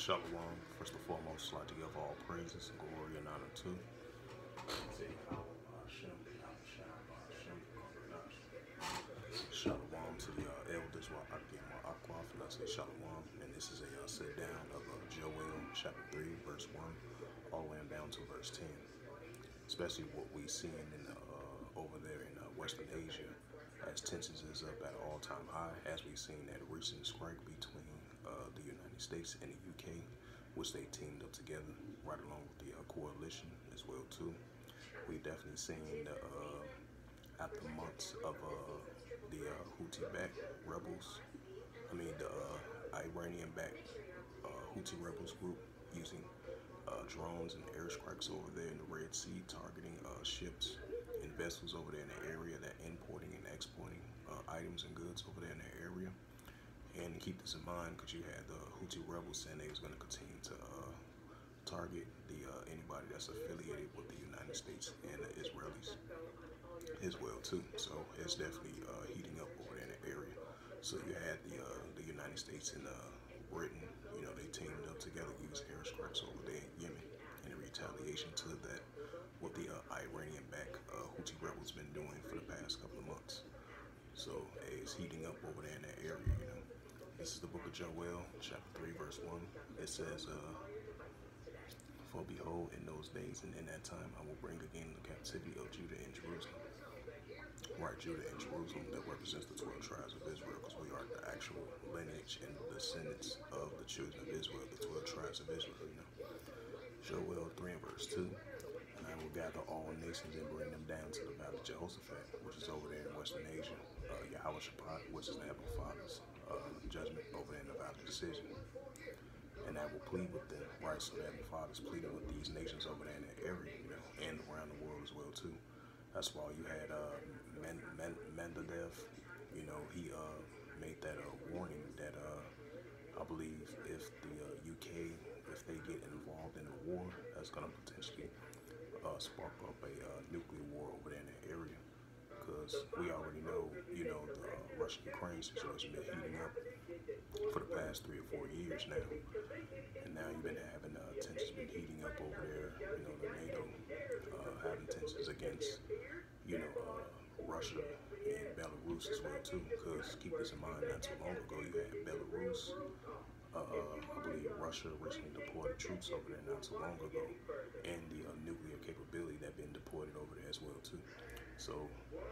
Shalom. First and foremost, I'd like to give all praises and glory and honor to Shalom to the uh, elders aqua and I Shalom. And this is a uh, sit down of uh, Joel chapter 3, verse 1, all the way down to verse 10. Especially what we seeing in the, uh, over there in uh, Western Asia as tensions is up at all-time high, as we've seen that recent strike between uh, the United States and the UK, which they teamed up together right along with the uh, coalition as well too. We definitely seen the uh, after months of uh, the uh, Houthi-backed rebels, I mean the uh, Iranian-backed Houthi rebels group using drones and airstrikes over there in the Red Sea, targeting ships and vessels over there in the area that importing and exporting items and goods over there in the area. And keep this in mind because you had the Houthi rebels saying they was going to continue to uh, target the uh, anybody that's affiliated with the United States and the Israelis as well too. So it's definitely uh, heating up over there in the area. So you had the uh, the United States and uh, Britain, you know, they teamed up together, used airstrikes over there in Yemen in retaliation to that what the uh, Iranian-backed Houthi rebels been doing for the past couple of months. So it's heating up over there in that area, you know. This is the book of Joel, chapter 3, verse 1. It says, uh, For behold, in those days and in that time, I will bring again the captivity of Judah and Jerusalem. Right, Judah and Jerusalem, that represents the 12 tribes of Israel, because we are the actual lineage and descendants of the children of Israel, the 12 tribes of Israel, you know. Joel 3 and verse 2 And I will gather all nations and bring them down to the valley of Jehoshaphat, which is over there in Western Asia. Uh, Yahweh Shaphat, which is the Heavenly Father's uh, judgment over the valley of decision. And that will plead with them, right? So the Heavenly Father's pleading with these nations over there in area, you know, and around the world as well too. That's why you had uh, Men Men Mendedev, you know, he uh, made that uh, warning that uh, I believe if the UK, uh, if they get involved in a war, that's going to potentially uh, spark up a nuclear war over there in the area. Because we already know, you know, the uh, Russian-Ukraine situation has been heating up for the past three or four years now. And now you've been having uh, tensions been heating up over there, you know, the NATO uh, having tensions against, you know, uh, Russia and Belarus as well too. Because keep this in mind, not too long ago you had Belarus uh, I believe Russia recently deployed troops over there not too long ago, and the uh, nuclear capability that been deployed over there as well too. So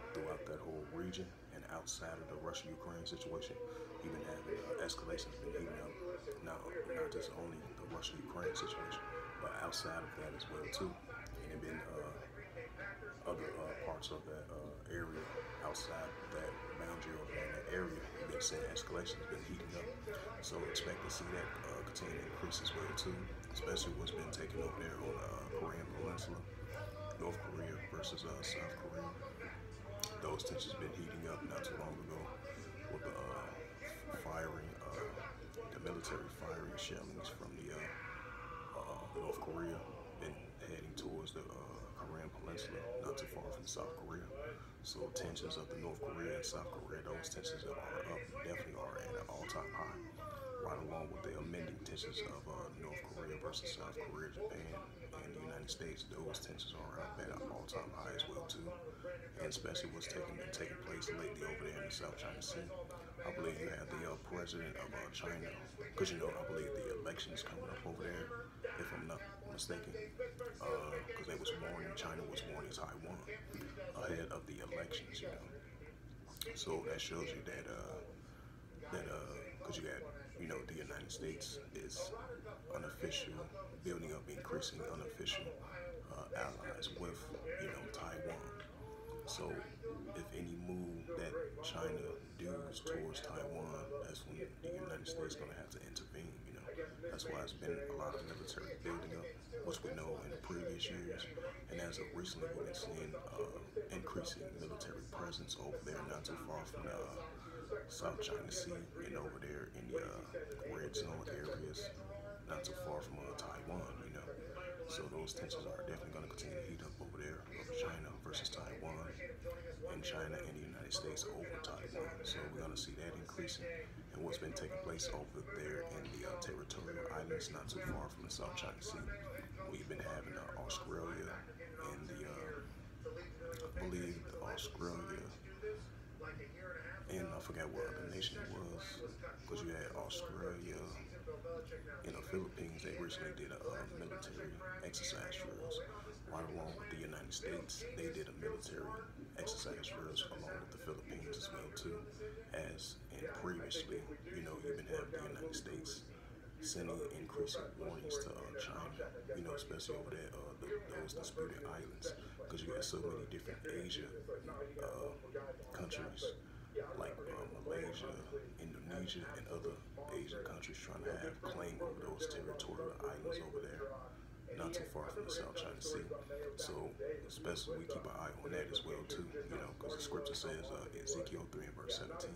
throughout that whole region and outside of the Russia-Ukraine situation, you've been having uh, escalations been heating up. Not not just only the Russia-Ukraine situation, but outside of that as well too, and it been uh, other uh, parts of that uh, area outside that boundary in that area. You've been seeing escalations been heating up. So expect to see that uh, continue to increase as well too, especially what's been taken over there on uh, Korean Peninsula, North Korea versus uh, South Korea. Those tensions been heating up not too long ago with the uh, firing, uh, the military firing shellings from the uh, uh, North Korea and heading towards the Korean Peninsula, not too far from South Korea. So tensions of the North Korea and South Korea, those tensions are up, definitely are at an all-time high right along with the amending tensions of uh, North Korea versus South Korea, Japan, and the United States. Those tensions are at an all-time high as well too, and especially what's taking been taking place lately over there in the South China Sea. I believe you have the uh, president of uh, China, because you know I believe the elections coming up over there, if I'm not mistaken, because uh, they was warning China was warning Taiwan ahead of the elections, you know. So that shows you that uh, that because uh, you got you know, the United States is unofficial, building up increasing unofficial uh, allies with, you know, Taiwan. So if any move that China does towards Taiwan, that's when the United States is going to have to intervene, you know. That's why it's been a lot of military building up, which we know in previous years. And as of recently, we've been seeing uh, increasing military presence over there, not too far from uh, South China Sea and over there in the uh, red zone areas, not too far from uh, Taiwan, you know. So those tensions are definitely going to continue to heat up over there China versus Taiwan and China and the United States over Taiwan. So we're going to see that increasing and what's been taking place over there in the uh, territorial islands not too far from the South China Sea. We've been having uh, Australia and the, uh, I believe Australia, was, because you had Australia and the Philippines. They recently did a uh, military exercise drills. Right along with the United States, they did a military exercise drills along with the Philippines as well too. As and previously, you know, you've been having the United States sending increasing warnings to uh, China, you know, especially over there, uh, the, those disputed islands, because you got so many different Asia uh, countries like uh, Malaysia, Indonesia, and other Asian countries trying to have claim over those territorial islands over there, not too far from the South China Sea. So, especially we keep an eye on that as well too, you know, because the scripture says uh, Ezekiel 3 and verse 17,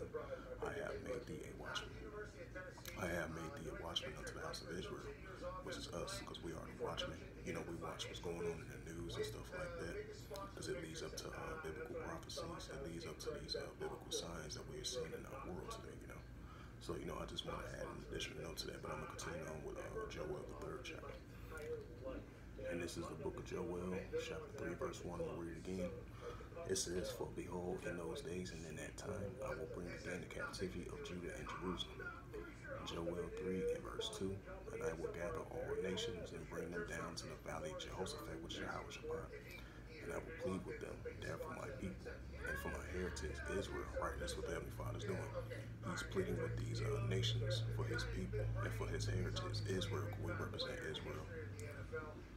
I have made thee a watchman. I have made thee a watchman unto the house of Israel, which is us, because we are the watchmen. You know, we watch what's going on in the news and stuff like that, because it leads up to uh, biblical prophecies. It leads up to these uh, biblical signs that we're seeing in our world today. You know, so you know, I just want to add an additional note to that, but I'm gonna continue on with uh, Joel, the third chapter. And this is the book of Joel, chapter 3, verse 1. I'm going to read it again. It says, For behold, in those days and in that time, I will bring again the captivity of Judah and Jerusalem. Joel 3 and verse 2. And I will gather all nations and bring them down to the valley of Jehoshaphat, which is Jehoshaphat. And I will plead with them there for my people and for my heritage, Israel. Right, that's what the Heavenly Father's doing. He's pleading with these uh, nations for his people and for his heritage, Israel. We represent Israel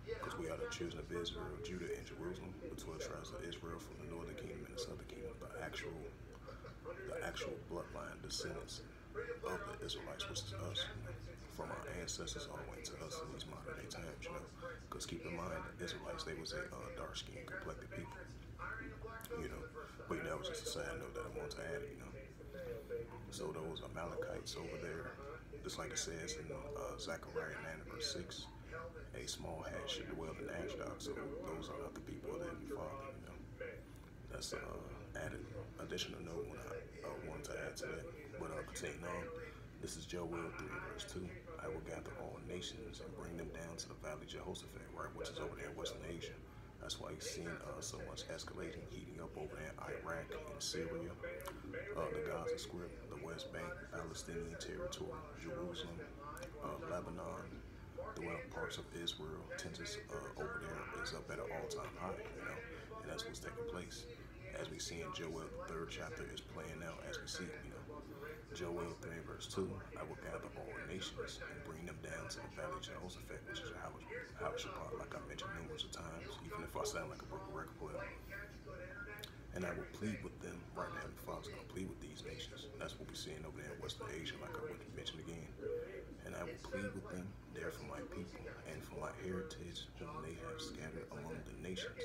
because we are the children of Israel, Judah, and Jerusalem, the twelve tribes of Israel from the northern kingdom and the southern kingdom, the actual, the actual bloodline descendants of the Israelites, which is us, from our ancestors all the way to us in these modern day times, you know. Because keep in mind, the Israelites, they was a uh, dark skinned, complected people, you know. But that was just a side note that I want to add, you know. So those Amalekites over there, just like it says in uh, Zechariah 9 verse 6, a small hat should dwell in Ashdod. So those are not the people of the Heavenly Father, you know. That's uh, added additional note when I uh, wanted to add to that. But I'll continue on. This is Joel 3 verse 2. I will gather all nations and bring them down to the valley of Jehoshaphat, right, which is over there in Western Asia. That's why you're seeing uh, so much escalating, heating up over there in Iraq and Syria, uh, the Gaza Strip, the West Bank, Palestinian territory, Jerusalem, uh, Lebanon, throughout parts of Israel, tensions uh, over there is up at an all-time high, you know, and that's what's taking place. As we see in Joel, the third chapter is playing out as we see, you know. Joel 3 verse 2, I will gather all nations and bring them down to the valley of Jehoshaphat, which is Jehoshaphat, like I mentioned numerous times, even if I sound like a broken record player. And I will plead with them, right now, the Father's going to plead with these nations. That's what we're seeing over there in Western Asia, like I mentioned again. And I will plead with them there for my people and for my heritage, whom they have scattered among the nations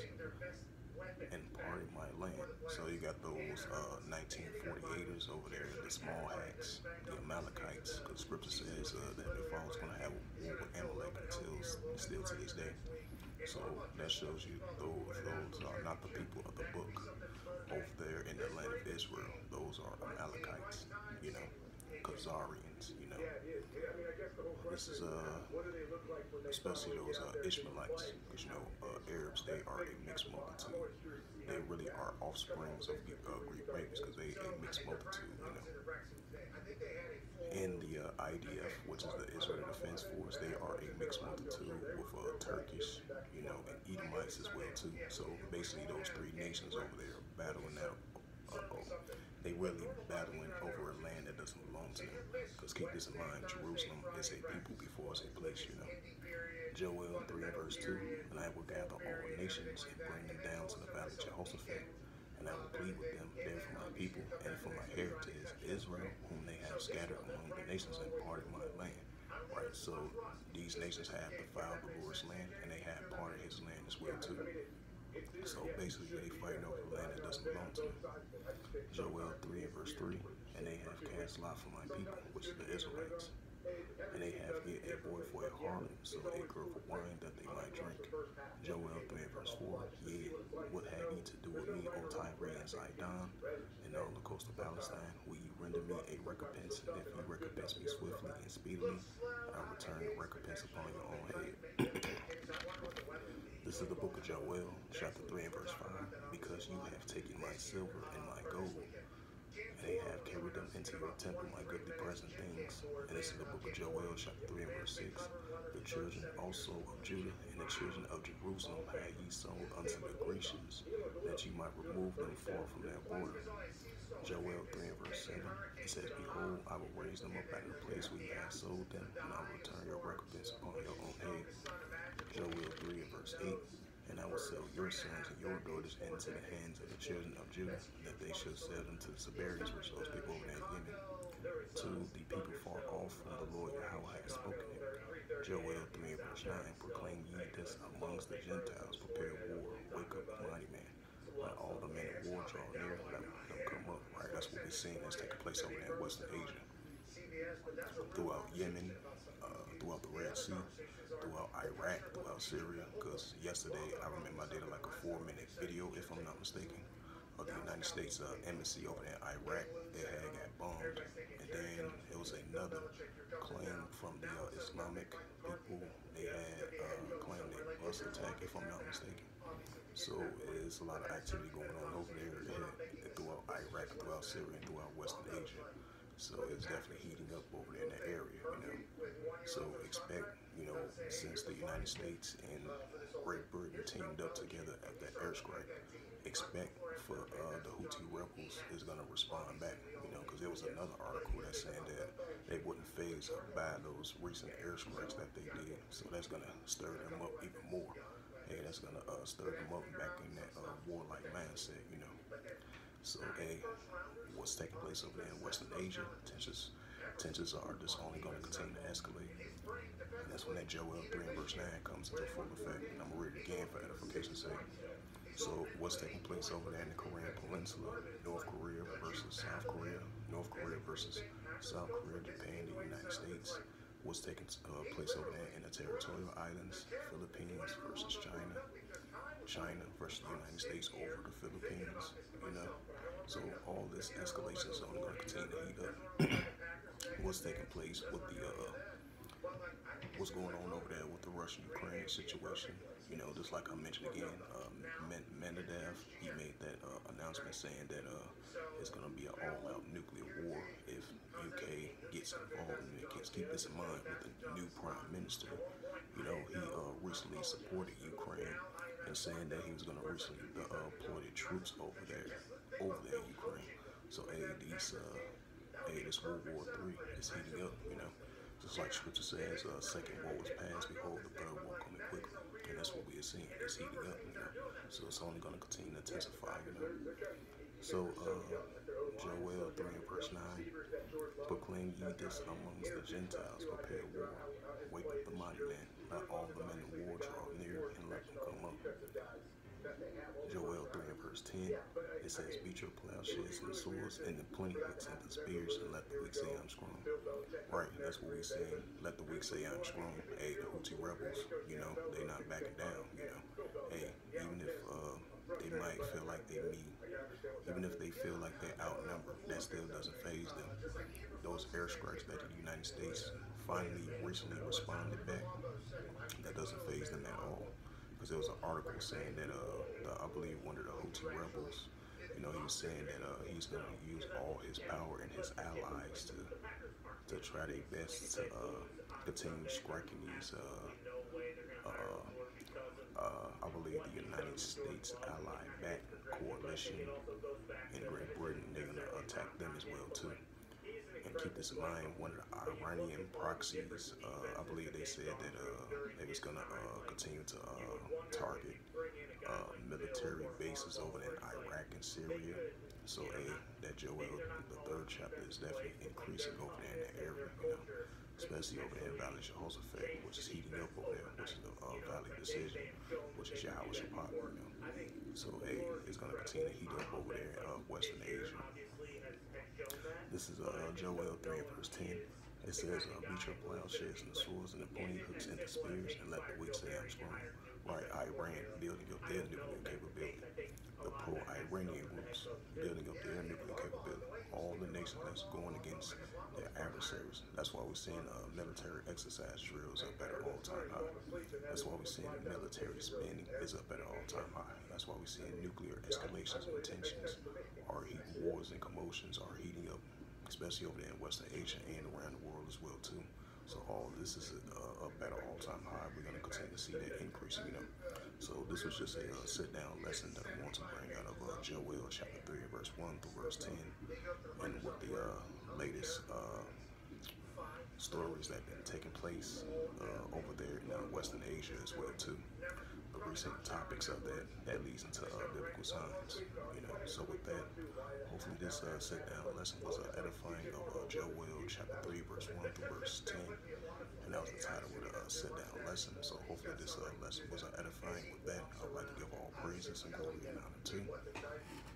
and part of my land. So you got those uh, 1948ers over there, the small hats, the Amalekites, because scripture says uh, that the Father's going to have war with Amalek until still to this day. So that shows you those, those are not the people of the book over there in the land of Israel. Those are Amalekites, you know, Khazarians, you know. This is, uh, especially those uh, Ishmaelites, because, you know, uh, Arabs, they are a mixed multitude. They really are offsprings of uh, Greek race because they a mixed multitude, you know. In the uh, IDF, which is the Israel Defense Force, they are a mixed multitude with uh, Turkish, you know, and Edomites as well too. So basically, those three nations over there battling out. Uh-oh, they really battling over a land that doesn't belong to them. Because keep this in mind, Jerusalem is a people before it's a place, you know. Joel 3 verse 2, and I will gather all nations and bring them down to the valley of Jehoshaphat, and I will plead with them there for my people and for my heritage, Israel, whom they have scattered among the nations and part of my land. Right, so these nations have defiled the Lord's land, and they have part of his land as well too. So basically, they fighting over land that doesn't belong to them. Joel 3 and verse 3, and they have cast lot for my people, which is the Israelites. And they have hid a boy for a harlot, so a girl for wine that they might drink. Joel 3 and verse 4, Yea, what have ye to do with me, O Tyre and Zidon, and all the coast of Palestine? Will you render me a recompense? And if you recompense me swiftly and speedily, I'll return the recompense upon your own head. This is the book of Joel, chapter 3 and verse 5. Because you have taken my silver and my gold, and they have carried them into your temple, my goodly present things. And this is the book of Joel, chapter 3 and verse 6. The children also of Judah and the children of Jerusalem had ye sold unto the Grecians, that ye might remove them far from their border. Joel 3 and verse 7. It says, Behold, I will raise them up out of the place where you have sold them, and I will return your recompense upon your own head. Joel 3 and verse 8. And I will sell your sons and your daughters into the hands of the children of Judah, that they should sell them to the Sabarians, which those people over there Yemen, to the people far off from the Lord Yahweh has spoken it. Joel 3 and verse 9. Proclaim ye this amongst the Gentiles, prepare war, wake up, mighty man. Let all the men of war draw near, let them come up, right? That's what we're seeing that's taking place over there in Western Asia. Throughout Yemen, uh, throughout the Red Sea, throughout Iraq, throughout Syria, because yesterday I remember I did like a four minute video, if I'm not mistaken, of the United States uh, embassy over in Iraq. It had got bombed, and then it was another claim from the uh, Islamic people. They had uh, claimed a bus attack, if I'm not mistaken. So there's a lot of activity going on over there throughout Iraq, throughout Syria, and throughout Western Asia. So it's definitely heating up over there in that area, you know. So expect, you know, since the United States and Great Britain teamed up together at that airstrike, expect for uh, the Houthi rebels is going to respond back, you know, because there was another article that saying that they wouldn't phase by those recent airstrikes that they did. So that's going to stir them up even more. Hey, that's going to uh, stir them up back in that uh, warlike mindset, you know. So, hey, what's taking place over there in Western Asia, tensions, tensions are just only going to continue to escalate. And that's when that Joel 3 and verse 9 comes into full effect. And I'm going to read it again for edification's sake. So, what's taking place over there in the Korean Peninsula? North Korea versus South Korea. North Korea versus South Korea, Japan, the United States. What's taking uh, place over there in the territorial islands? Philippines versus China. China versus the United States over the Philippines, you know. So all this escalation is only going to continue to heat up. what's taking place with the uh, what's going on over there with the Russian-Ukraine situation? You know, just like I mentioned again, Medvedev he made that uh, announcement saying that uh, it's going to be an all-out nuclear war if UK gets involved in it. Keep this in mind with the new prime minister. You know, he uh, recently supported Ukraine and saying that he was going to recently uh, deploy the troops over there, over there in Ukraine. So, these, uh, this World War Three is heating up. You know, just like Scripture says, uh, second war was past. Behold, the third war coming quickly, and that's what we are seeing. It's heating up. You know, so it's only going to continue to intensify. You know, so uh, Joel three and verse nine, proclaim ye this amongst the Gentiles, prepare war, wake up the mighty man, let all the men of war draw near, and let them come up. Joel 3 and verse 10, it says, Beat your plowshares and swords, and the plenty hooks and the spears, and let the weak say I'm strong. Right, that's what we say. Let the weak say I'm strong. Hey, the Houthi rebels, you know, they not backing down, you know. Hey, even if uh, they might feel like they mean, even if they feel like they're outnumbered, that still doesn't phase them. Those airstrikes that the United States finally recently responded back, that doesn't phase them at all because there was an article saying that uh, the, I believe one of the Houthi rebels, you know, he was saying that uh, he's going to use all his power and his allies to to try their best to uh, continue striking these. Uh, uh, uh, I believe the United States Allied back coalition in Great Britain, they're going to attack them as well too keep this in mind, one of the Iranian proxies, uh, I believe they said that uh, they was gonna uh, continue to uh, target uh, military bases over in Iraq and Syria. So, a that Joel, the third chapter, is definitely increasing over there in that area, you know, especially over there in Valley Jehoshaphat, which is heating up over there, which is the uh, Valley Decision, which is Yahweh Shaphat, you know. So, a it's gonna continue to heat up over there in Western Asia. This is uh, Joel 3 verse 10. It says, uh, Beat your plowshares and the swords and the pointy hooks and the spears, and let the weak say I'm strong. right? Iran building up their nuclear capability. The pro-Iranian groups building up their nuclear capability. All the nations that's going against their adversaries. That's why we're seeing uh, military exercise drills up at an all-time high. That's why we're seeing military spending is up at an all-time high. That's why we're seeing nuclear escalations and tensions are heat wars and commotions are heating up, especially over there in Western Asia and around the world as well too. So all this is a, a better all-time high. We're going to continue to see that increasing, you know. So this was just a uh, sit-down lesson that I want to bring out of uh, Joel chapter 3, verse 1 through verse 10, and what the uh, latest uh, stories that have been taking place uh, over there in uh, Western Asia as well too. Recent topics of that that leads into uh, biblical signs, you know. So with that, hopefully this uh, sit-down lesson was uh, edifying of uh, Joel chapter 3, verse 1 through verse 10. And that was the title of the uh, sit-down lesson. So hopefully this uh, lesson was uh, edifying. With that, I would like to give all praises and glory and honor to.